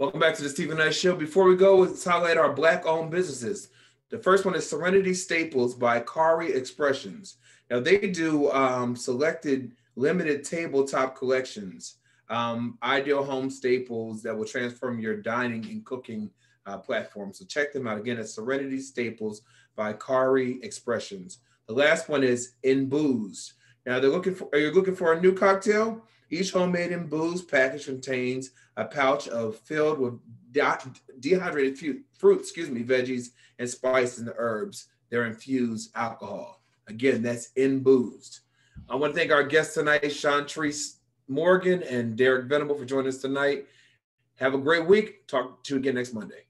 Welcome back to the Steven Knight Show. Before we go, let's highlight our black-owned businesses. The first one is Serenity Staples by Kari Expressions. Now they do um, selected limited tabletop collections, um, ideal home staples that will transform your dining and cooking uh, platform. So check them out again at Serenity Staples by Kari Expressions. The last one is InBooze. Now they're looking for. Are you looking for a new cocktail? Each homemade booze package contains a pouch of filled with dehydrated fruit, excuse me, veggies and spices and herbs. They're infused alcohol. Again, that's in. I want to thank our guests tonight, Sean Treese Morgan and Derek Venable for joining us tonight. Have a great week. Talk to you again next Monday.